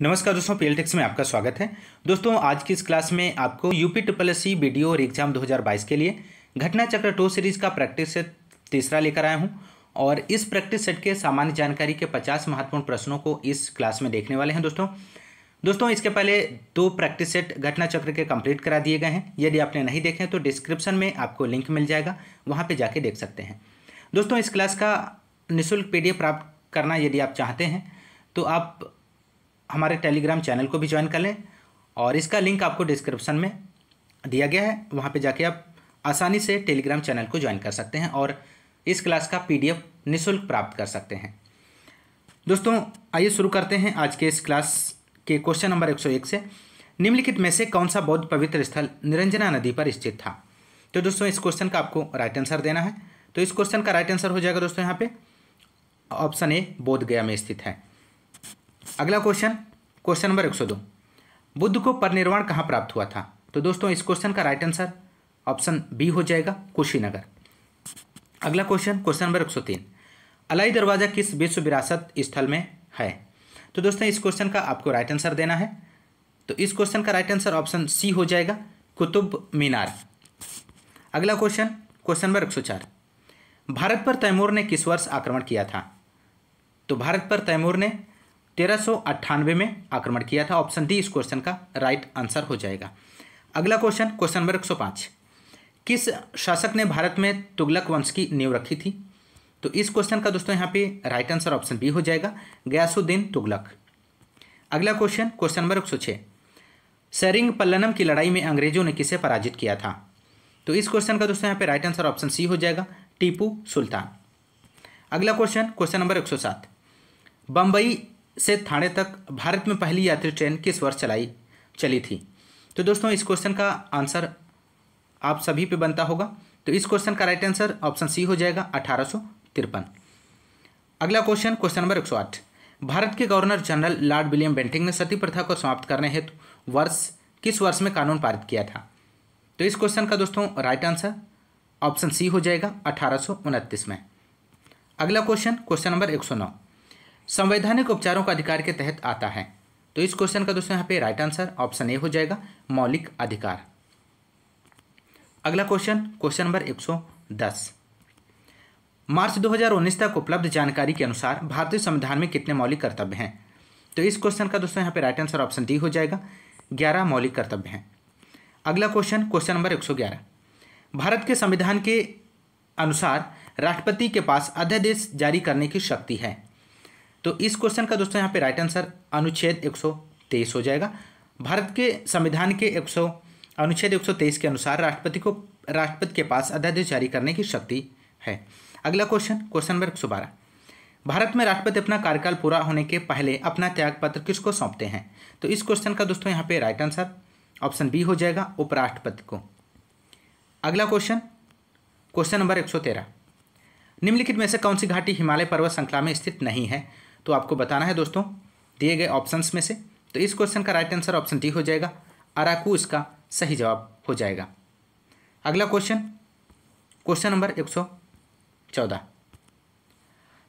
नमस्कार दोस्तों पीएलटेक्स में आपका स्वागत है। दोस्तों, आज की इस क्लास में आपको UP triple S C video और एग्ज़ाम 2022 के लिए घटना चक्र टू सीरीज़ का प्रैक्टिस सेट तीसरा लेकर आया हूँ और इस प्रैक्टिस सेट के सामान्य जानकारी के 50 महत्वपूर्ण प्रश्नों को इस क्लास में देखने वाले हैं दोस्तों। दोस्तों, इसके पहले दो प्रैक्टिस सेट घटना चक्र के कंप्लीट करा दिए गए हैं। यदि आपने नहीं देखे तो डिस्क्रिप्शन में आपको लिंक मिल जाएगा, वहाँ पर जाके देख सकते हैं। दोस्तों, इस क्लास का निःशुल्क पी प्राप्त करना यदि आप चाहते हैं तो आप हमारे टेलीग्राम चैनल को भी ज्वाइन कर लें और इसका लिंक आपको डिस्क्रिप्शन में दिया गया है। वहाँ पे जाके आप आसानी से टेलीग्राम चैनल को ज्वाइन कर सकते हैं और इस क्लास का पीडीएफ निःशुल्क प्राप्त कर सकते हैं। दोस्तों, आइए शुरू करते हैं आज के इस क्लास के क्वेश्चन नंबर 101 से निम्नलिखित में से कौन सा बौद्ध पवित्र स्थल निरंजना नदी पर स्थित था? तो दोस्तों, इस क्वेश्चन का आपको राइट आंसर देना है। तो इस क्वेश्चन का राइट आंसर हो जाएगा दोस्तों यहाँ पे। ऑप्शन ए बोध गया में स्थित है। अगला क्वेश्चन क्वेश्चन नंबर एक सौ दो। बुद्ध को परिनिर्वाण कहाँ प्राप्त हुआ था? तो दोस्तों, इस क्वेश्चन का राइट आंसर ऑप्शन बी हो जाएगा कुशीनगर। अगला क्वेश्चन क्वेश्चन नंबर एक सौ तीन। अलाई दरवाज़ा किस विश्व विरासत स्थल में है? तो दोस्तों, इस क्वेश्चन का आपको राइट आंसर देना है। तो इस क्वेश्चन का राइट आंसर ऑप्शन सी हो जाएगा कुतुब मीनार। अगला क्वेश्चन क्वेश्चन नंबर एक सौ चार। भारत पर तैमूर ने किस वर्ष आक्रमण किया था? तो भारत पर तैमूर ने तेरह में आक्रमण किया था। ऑप्शन डी इस क्वेश्चन का राइट आंसर हो जाएगा। अगला क्वेश्चन क्वेश्चन नंबर एक सौ पाँच। किस शासक ने भारत में तुगलक वंश की नींव रखी थी? तो इस क्वेश्चन का दोस्तों यहाँ पे राइट आंसर ऑप्शन बी हो जाएगा। गयासुद्दीन तुगलक। अगला क्वेश्चन क्वेश्चन नंबर एक सौ छः सरिंग पल्लनम की लड़ाई में अंग्रेज़ों ने किसे पराजित किया था? तो इस क्वेश्चन का दोस्तों यहाँ पे राइट आंसर ऑप्शन सी हो जाएगा, टीपू सुल्तान। अगला क्वेश्चन क्वेश्चन नंबर एक सौ सात। बम्बई से थाने तक भारत में पहली यात्री ट्रेन किस वर्ष चलाई, चली थी? तो दोस्तों, इस क्वेश्चन का आंसर आप सभी पे बनता होगा। तो इस क्वेश्चन का राइट आंसर ऑप्शन सी हो जाएगा, अठारह सौ तिरपन। अगला क्वेश्चन क्वेश्चन नंबर एक सौ आठ। भारत के governor general lord William Bentinck ने सती प्रथा को समाप्त करने हेतु वर्ष, किस वर्ष में कानून पारित किया था? तो इस क्वेश्चन का दोस्तों राइट आंसर ऑप्शन सी हो जाएगा, अठारह सौ उनतीस में। अगला क्वेश्चन क्वेश्चन नंबर एक सौ नौ। संवैधानिक उपचारों का अधिकार के तहत आता है। तो इस क्वेश्चन का दोस्तों यहाँ पे राइट आंसर ऑप्शन ए हो जाएगा, मौलिक अधिकार। अगला क्वेश्चन क्वेश्चन नंबर 110 मार्च 2019 तक उपलब्ध जानकारी के अनुसार भारतीय संविधान में कितने मौलिक कर्तव्य हैं? तो इस क्वेश्चन का दोस्तों यहाँ पे राइट आंसर ऑप्शन डी हो जाएगा, ग्यारह मौलिक कर्तव्य हैं। अगला क्वेश्चन क्वेश्चन नंबर 111 भारत के संविधान के अनुसार राष्ट्रपति के पास अध्यादेश जारी करने की शक्ति है। तो इस क्वेश्चन का दोस्तों यहाँ पे राइट आंसर अनुच्छेद एक सौ तेईस हो जाएगा। भारत के संविधान के एक सौ, अनुच्छेद एक सौ तेईस के अनुसार राष्ट्रपति को, राष्ट्रपति के पास अध्यादेश जारी करने की शक्ति है। अगला क्वेश्चन क्वेश्चन नंबर एक सौ बारह। भारत में राष्ट्रपति अपना कार्यकाल पूरा होने के पहले अपना त्याग पत्र किसको सौंपते हैं? तो इस क्वेश्चन का दोस्तों यहाँ पे राइट आंसर ऑप्शन बी हो जाएगा उपराष्ट्रपति को। अगला क्वेश्चन क्वेश्चन नंबर एक सौ तेरह। निम्नलिखित में से कौन सी घाटी हिमालय पर्वत श्रृंखला में स्थित नहीं है? तो आपको बताना है दोस्तों, दिए गए ऑप्शंस में से। तो इस क्वेश्चन का राइट आंसर ऑप्शन डी हो जाएगा, अराकू इसका सही जवाब हो जाएगा। अगला क्वेश्चन क्वेश्चन नंबर एक सौ चौदह।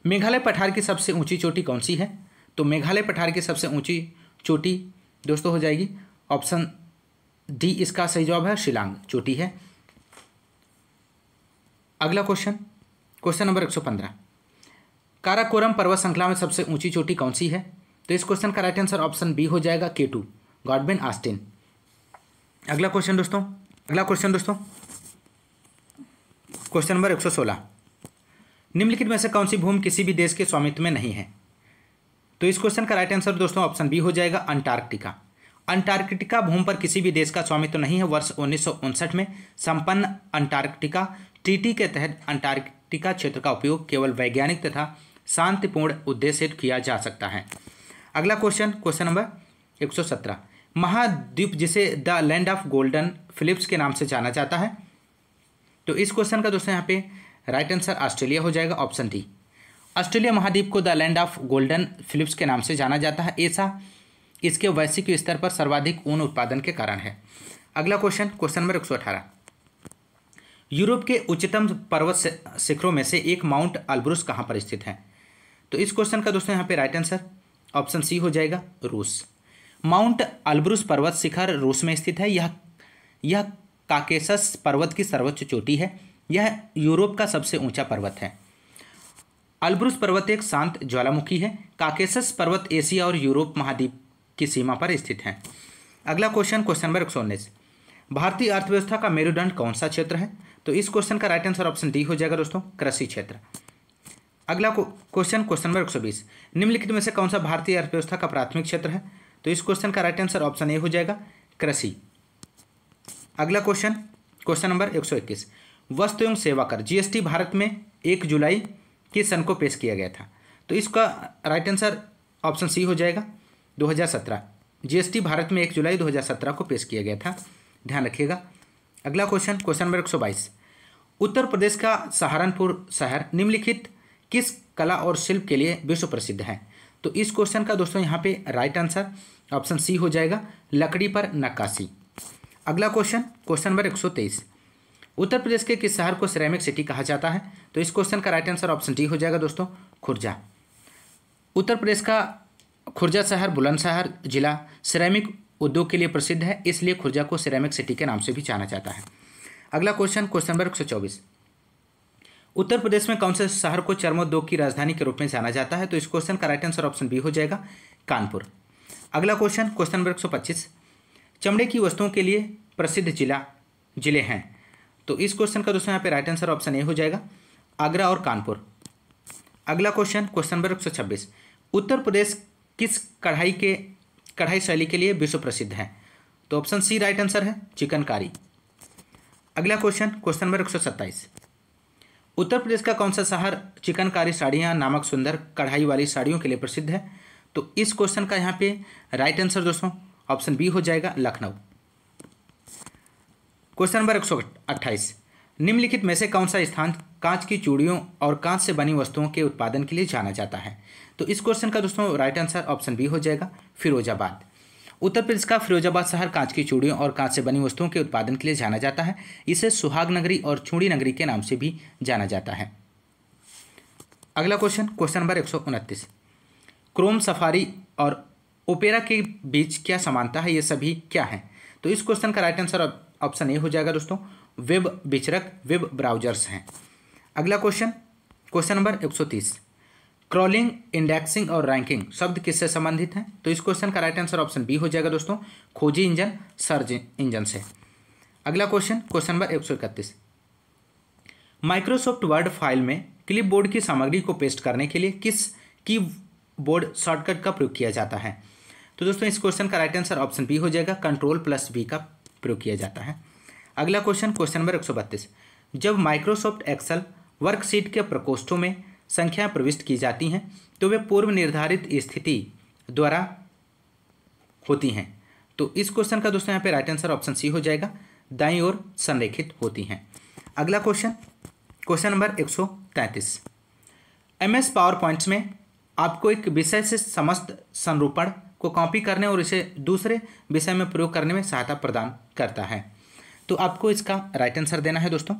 मेघालय पठार की सबसे ऊँची चोटी कौन सी है? तो मेघालय पठार की सबसे ऊँची चोटी दोस्तों हो जाएगी ऑप्शन डी इसका सही जवाब है, शिलांग चोटी है। अगला क्वेश्चन क्वेश्चन नंबर एक सौ पंद्रह। काराकोरम पर्वत श्रृंखला में सबसे ऊँची चोटी कौन सी है? तो इस क्वेश्चन का राइट आंसर ऑप्शन बी हो जाएगा के टू गॉडबिन आस्टिन अगला क्वेश्चन दोस्तों, अगला क्वेश्चन दोस्तों. क्वेश्चन नंबर 116 निम्नलिखित में से कौन सी भूमि किसी भी देश के स्वामित्व में नहीं है? तो इस क्वेश्चन का राइट आंसर दोस्तों ऑप्शन बी हो जाएगा अंटार्कटिका अंटार्कटिका भूमि पर किसी भी देश का स्वामित्व नहीं है। वर्ष उन्नीस सौ उनसठ में संपन्न अंटार्कटिका ट्रीटी के तहत अंटार्कटिका क्षेत्र का उपयोग केवल वैज्ञानिक तथा शांतिपूर्ण उद्देश्य किया जा सकता है। अगला क्वेश्चन क्वेश्चन नंबर 117 महाद्वीप जिसे the land of golden fleece के नाम से जाना जाता है। तो इस क्वेश्चन का दोस्तों यहाँ पे राइट आंसर ऑस्ट्रेलिया हो जाएगा ऑप्शन डी ऑस्ट्रेलिया महाद्वीप को the land of golden fleece के नाम से जाना जाता है। ऐसा इसके वैश्विक स्तर पर सर्वाधिक ऊन उत्पादन के कारण है। अगला क्वेश्चन क्वेश्चन नंबर एक सौ अठारह। यूरोप के उच्चतम पर्वत शिखरों में से एक माउंट अल्ब्रुस कहाँ पर स्थित है? तो इस क्वेश्चन का दोस्तों यहाँ पे राइट आंसर ऑप्शन सी हो जाएगा, रूस। माउंट अल्ब्रुस पर्वत शिखर रूस में स्थित है। यह यह काकेसस पर्वत की सर्वोच्च चोटी है। यह यूरोप का सबसे ऊँचा पर्वत है। अल्ब्रुस पर्वत एक शांत ज्वालामुखी है। काकेसस पर्वत एशिया और यूरोप महाद्वीप की सीमा पर स्थित है। अगला क्वेश्चन क्वेश्चन नंबर एक सौ उन्नीस। भारतीय अर्थव्यवस्था का मेरुदंड कौन सा क्षेत्र है? तो इस क्वेश्चन का राइट आंसर ऑप्शन डी हो जाएगा दोस्तों, कृषि क्षेत्र। अगला क्वेश्चन क्वेश्चन नंबर एक सौ बीस। निम्नलिखित में से कौन सा भारतीय अर्थव्यवस्था का प्राथमिक क्षेत्र है? तो इस क्वेश्चन का राइट आंसर ऑप्शन ए हो जाएगा, कृषि। अगला क्वेश्चन क्वेश्चन नंबर एक सौ इक्कीस। वस्तु एवं सेवा कर जीएसटी भारत में एक जुलाई के सन को पेश किया गया था। तो इसका राइट आंसर ऑप्शन सी हो जाएगा 2017 जीएसटी भारत में एक जुलाई 2017 को पेश किया गया था। ध्यान रखिएगा। अगला क्वेश्चन क्वेश्चन नंबर एक सौ बाईस। उत्तर प्रदेश का सहारनपुर शहर, निम्नलिखित किस कला और शिल्प के लिए विश्व प्रसिद्ध है? तो इस क्वेश्चन का दोस्तों यहाँ पे राइट आंसर ऑप्शन सी हो जाएगा, लकड़ी पर नक्काशी। अगला क्वेश्चन क्वेश्चन नंबर एक सौ तेईस। उत्तर प्रदेश के किस शहर को सिरेमिक सिटी कहा जाता है तो इस क्वेश्चन का राइट आंसर ऑप्शन डी हो जाएगा दोस्तों, खुर्जा। उत्तर प्रदेश का खुर्जा शहर, बुलंदशहर जिला सिरेमिक उद्योग के लिए प्रसिद्ध है, इसलिए खुर्जा को सिरेमिक सिटी के नाम से भी जाना जाता है। अगला क्वेश्चन क्वेश्चन नंबर एक सौ चौबीस। उत्तर प्रदेश में कौन से शहर को चर्मोद्योग की राजधानी के रूप में जाना जाता है? तो इस क्वेश्चन का राइट आंसर ऑप्शन बी हो जाएगा, कानपुर। अगला क्वेश्चन क्वेश्चन नंबर एक सौ पच्चीस। चमड़े की वस्तुओं के लिए प्रसिद्ध जिला, ज़िले हैं। तो इस क्वेश्चन का दोस्तों यहाँ पे राइट आंसर ऑप्शन ए हो जाएगा, आगरा और कानपुर। अगला क्वेश्चन क्वेश्चन नंबर एक सौ छब्बीस। उत्तर प्रदेश किस कढ़ाई के, कढ़ाई शैली के लिए विश्व प्रसिद्ध है? तो ऑप्शन सी राइट आंसर है, चिकनकारी। अगला क्वेश्चन क्वेश्चन नंबर एक सौ सत्ताईस। उत्तर प्रदेश का कौन सा शहर चिकनकारी साड़ियाँ नामक सुंदर कढ़ाई वाली साड़ियों के लिए प्रसिद्ध है? तो इस क्वेश्चन का यहाँ पे राइट आंसर दोस्तों ऑप्शन बी हो जाएगा लखनऊ। क्वेश्चन नंबर एक सौ अट्ठाईस। निम्नलिखित में से कौन सा स्थान कांच की चूड़ियों और कांच से बनी वस्तुओं के उत्पादन के लिए जाना जाता है? तो इस क्वेश्चन का दोस्तों राइट आंसर ऑप्शन बी हो जाएगा, फिरोजाबाद। उत्तर प्रदेश का फिरोजाबाद शहर कांच की चूड़ियों और कांच से बनी वस्तुओं के उत्पादन के लिए जाना जाता है। इसे सुहाग नगरी और चूड़ी नगरी के नाम से भी जाना जाता है। अगला क्वेश्चन क्वेश्चन नंबर एक सौ उनतीस। क्रोम सफारी और ओपेरा के बीच क्या समानता है? ये सभी क्या है? तो इस क्वेश्चन का राइट आंसर ऑप्शन ए हो जाएगा दोस्तों। वेब विचरक, वेब ब्राउजर्स हैं। अगला क्वेश्चन क्वेश्चन नंबर एक सौ तीस। क्रॉलिंग इंडेक्सिंग और रैंकिंग शब्द किससे संबंधित हैं? तो इस क्वेश्चन का राइट आंसर ऑप्शन बी हो जाएगा दोस्तों, खोजी इंजन सर्च इंजन से। अगला क्वेश्चन क्वेश्चन नंबर एक सौ इकतीस। माइक्रोसॉफ्ट वर्ड फ़ाइल में क्लिप बोर्ड की सामग्री को पेस्ट करने के लिए किस की बोर्ड शॉर्टकट का प्रयोग किया जाता है? तो दोस्तों, इस क्वेश्चन का राइट आंसर ऑप्शन बी हो जाएगा कंट्रोल प्लस बी का प्रयोग किया जाता है। अगला क्वेश्चन क्वेश्चन नंबर एक सौ बत्तीस। जब माइक्रोसॉफ्ट एक्सेल वर्कशीट के प्रकोष्ठों में संख्या प्रविष्ट की जाती हैं तो वे पूर्व निर्धारित स्थिति द्वारा होती हैं। तो इस क्वेश्चन का दोस्तों यहाँ पे राइट आंसर ऑप्शन सी हो जाएगा, दाई ओर संरेखित होती हैं। अगला क्वेश्चन क्वेश्चन नंबर एक सौ तैंतीस। पावर पॉइंट्स में आपको एक विषय से समस्त संरूपण को कॉपी करने और इसे दूसरे विषय में प्रयोग करने में सहायता प्रदान करता है। तो आपको इसका राइट आंसर देना है दोस्तों।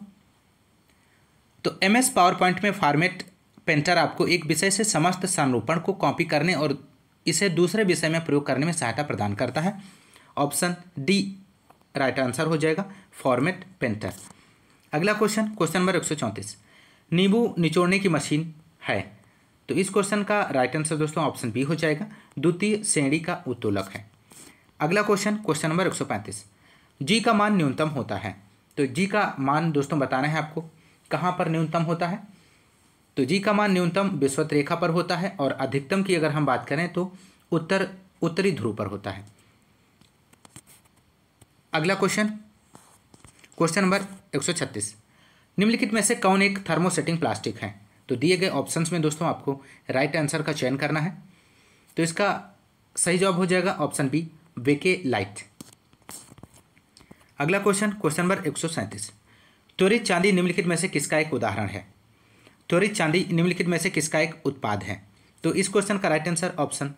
तो एम एस पावर पॉइंट में फॉर्मेट पेंटर आपको एक विषय से समस्त संरूपण को कॉपी करने और इसे दूसरे विषय में प्रयोग करने में सहायता प्रदान करता है। ऑप्शन डी, राइट आंसर हो जाएगा, फॉर्मेट पेंटर। अगला क्वेश्चन क्वेश्चन नंबर एक सौ चौंतीस। नींबू निचोड़ने की मशीन है। तो इस क्वेश्चन का राइट आंसर दोस्तों ऑप्शन बी हो जाएगा, द्वितीय श्रेणी का उत्तोलक है। अगला क्वेश्चन क्वेश्चन नंबर एक सौ पैंतीस। जी का मान न्यूनतम होता है। तो जी का मान दोस्तों बताना है आपको, कहाँ पर न्यूनतम होता है? तो जी का मान न्यूनतम विश्वत रेखा पर होता है और अधिकतम की अगर हम बात करें तो उत्तर, उत्तरी ध्रुव पर होता है। अगला क्वेश्चन क्वेश्चन नंबर 136 निम्नलिखित में से कौन एक थर्मोसेटिंग प्लास्टिक है? तो दिए गए ऑप्शंस में दोस्तों आपको राइट आंसर का चयन करना है। तो इसका सही जवाब हो जाएगा ऑप्शन बी वेके लाइट। अगला क्वेश्चन क्वेश्चन नंबर एक सौ त्वरित चांदी निम्नलिखित में से किसका एक उदाहरण है? त्वरित चांदी निम्नलिखित में से किसका एक उत्पाद है? तो इस क्वेश्चन का राइट आंसर ऑप्शन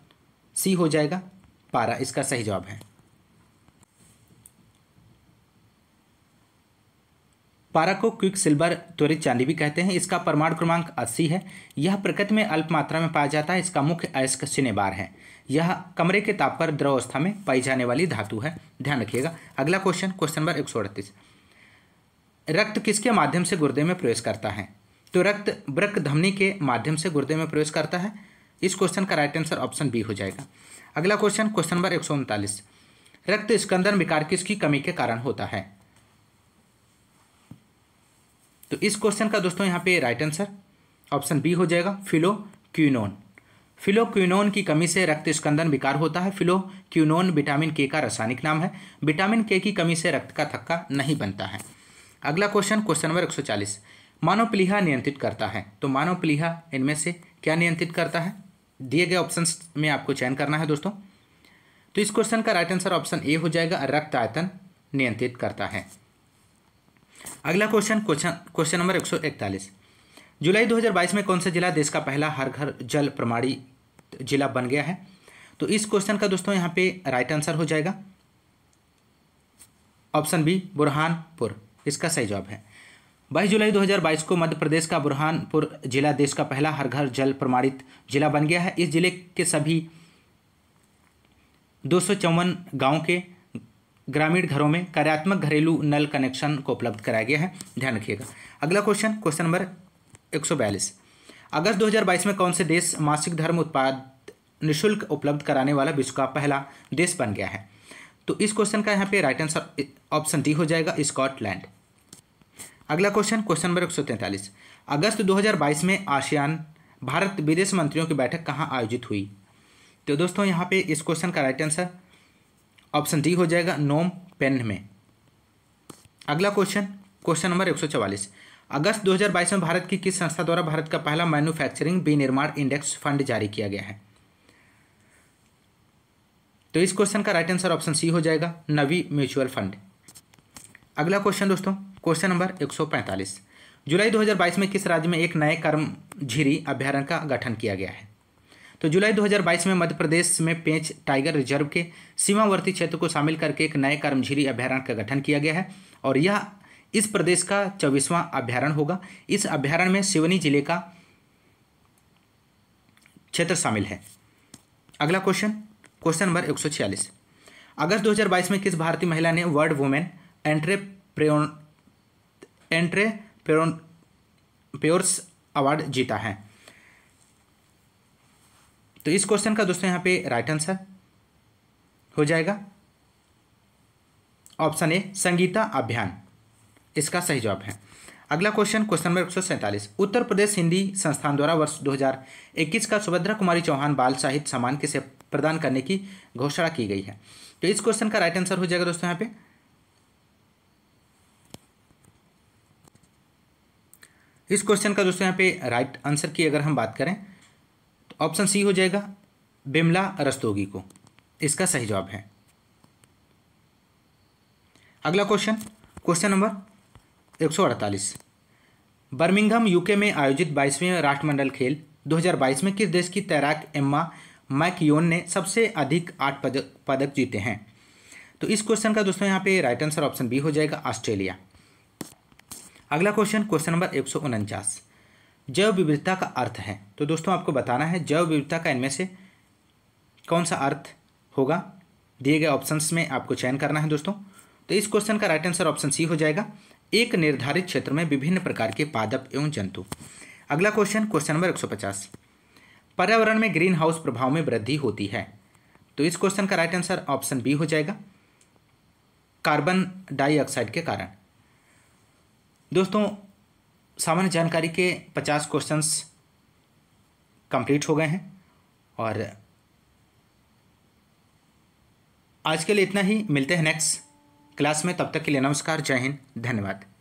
सी हो जाएगा। पारा, इसका सही जवाब है। पारा को क्विक सिल्वर त्वरित चांदी भी कहते हैं। इसका परमाणु क्रमांक अस्सी है। यह प्रकृति में अल्प मात्रा में पाया जाता है। इसका मुख्य अयस्क सिनेबार है। यह कमरे के ताप पर द्रव अवस्था में पाई जाने वाली धातु है। ध्यान रखिएगा। अगला क्वेश्चन क्वेश्चन नंबर एक सौ अड़तीस। रक्त किसके माध्यम से गुर्दे में प्रवेश करता है? तो रक्त ब्रक धमनी के माध्यम से गुर्दे में प्रवेश करता है। इस क्वेश्चन का राइट आंसर ऑप्शन बी हो जाएगा। अगला क्वेश्चन क्वेश्चन नंबर एक सौ उनतालीस। रक्त स्कंदन विकार किसकी कमी के कारण होता है? तो इस क्वेश्चन का दोस्तों यहाँ पे राइट आंसर ऑप्शन बी हो जाएगा फिलो फिलोक्यूनोन फिलोक्यूनोन की कमी से रक्त स्कंदन विकार होता है। फिलोक्यूनोन विटामिन के का रासायनिक नाम है। विटामिन के की कमी से रक्त का थक्का नहीं बनता है। अगला क्वेश्चन क्वेश्चन नंबर 140 मानव प्लीहा नियंत्रित करता है। तो मानव प्लीहा इनमें से क्या नियंत्रित करता है? दिए गए ऑप्शंस में आपको चयन करना है दोस्तों। तो इस क्वेश्चन का राइट आंसर ऑप्शन ए हो जाएगा रक्त आयतन नियंत्रित करता है। अगला क्वेश्चन क्वेश्चन क्वेश्चन नंबर एक सौ इकतालीस। जुलाई 2022 में कौन सा जिला देश का पहला हर घर जल प्रमाणित जिला बन गया है? तो इस क्वेश्चन का दोस्तों यहाँ पे राइट आंसर हो जाएगा। Option B Burhanpur. इसका सही जवाब है। बाईस जुलाई 2022 को मध्य प्रदेश का बुरहानपुर जिला देश का पहला हर घर जल प्रमाणित जिला बन गया है। इस ज़िले के सभी दो गाँव के ग्रामीण घरों में कार्यात्मक घरेलू नल कनेक्शन को उपलब्ध कराया गया है। ध्यान रखिएगा। अगला क्वेश्चन क्वेश्चन नंबर एक सौ बयालीस। अगस्त 2022 में कौन से देश मासिक धर्म उत्पाद निशुल्क उपलब्ध कराने वाला विश्व का पहला देश बन गया है? तो इस क्वेश्चन का यहाँ पे राइट आंसर ऑप्शन डी हो जाएगा, स्कॉटलैंड। अगला क्वेश्चन क्वेश्चन नंबर एक सौ तैंतालीस। अगस्त 2022 में आसियान भारत विदेश मंत्रियों की बैठक कहाँ आयोजित हुई? तो दोस्तों, यहाँ पे इस क्वेश्चन का राइट आंसर ऑप्शन डी हो जाएगा नोम पेन में। अगला क्वेश्चन क्वेश्चन नंबर एक सौ चवालीस। अगस्त 2022 में भारत की किस संस्था द्वारा भारत का पहला मैन्युफैक्चरिंग विनिर्माण इंडेक्स फंड जारी किया गया है? तो इस क्वेश्चन का राइट आंसर ऑप्शन सी हो जाएगा नवी म्यूचुअल फंड। अगला क्वेश्चन दोस्तों क्वेश्चन नंबर 145 जुलाई 2022 में किस राज्य में एक नए कर्म झीरी अभ्यारण्य का गठन किया गया है? तो जुलाई 2022 में मध्य प्रदेश में पेंच टाइगर रिज़र्व के सीमावर्ती क्षेत्र को शामिल करके एक नए कर्मझीरी अभ्यारण्य का गठन किया गया है और यह इस प्रदेश का चौबीसवां अभ्यारण्य होगा। इस अभ्यारण्य में सिवनी ज़िले का क्षेत्र शामिल है। अगला क्वेश्चन क्वेश्चन नंबर एक सौ छियालीस। अगस्त 2022 में किस भारतीय महिला ने world women entrepren entrepreneurs award जीता है। तो इस क्वेश्चन का दोस्तों यहाँ पे राइट आंसर हो जाएगा। ऑप्शन ए संगीता अभियान। इसका सही जवाब है। अगला क्वेश्चन क्वेश्चन नंबर एक उत्तर प्रदेश हिंदी संस्थान द्वारा वर्ष 2021 का सुभद्रा कुमारी चौहान बाल साहित्य सम्मान किसे प्रदान करने की घोषणा की गई है। तो इस क्वेश्चन का राइट आंसर हो जाएगा दोस्तों यहाँ पे। इस क्वेश्चन का दोस्तों यहाँ पे राइट आंसर की अगर हम बात करें तो ऑप्शन सी हो जाएगा बिमला रस्तोगी को। इसका सही जवाब है। अगला question question number 148 Birmingham UK में आयोजित बाईसवें राष्ट्रमंडल खेल 2022 में किस देश की तैराक एम्मा मैकयोन ने सबसे अधिक आठ पदक पदक जीते हैं? तो इस क्वेश्चन का दोस्तों यहाँ पे राइट आंसर ऑप्शन बी हो जाएगा, ऑस्ट्रेलिया। अगला क्वेश्चन क्वेश्चन नंबर एक सौ उनचास। जैव विविधता का अर्थ है। तो दोस्तों, आपको बताना है जैव विविधता का इनमें से कौन सा अर्थ होगा? दिए गए ऑप्शंस में आपको चयन करना है दोस्तों। तो इस क्वेश्चन का राइट आंसर ऑप्शन सी हो जाएगा। एक निर्धारित क्षेत्र में विभिन्न प्रकार के पादप एवं जंतु। अगला क्वेश्चन क्वेश्चन नंबर 150 पर्यावरण में ग्रीन हाउस प्रभाव में वृद्धि होती है। तो इस क्वेश्चन का राइट आंसर ऑप्शन बी हो जाएगा। कार्बन डाइऑक्साइड के कारण। दोस्तों, सामान्य जानकारी के पचास क्वेश्चंस कंप्लीट हो गए हैं और आज के लिए इतना ही। मिलते हैं नेक्स्ट क्लास में। तब तक के लिए नमस्कार। जय हिंद। धन्यवाद।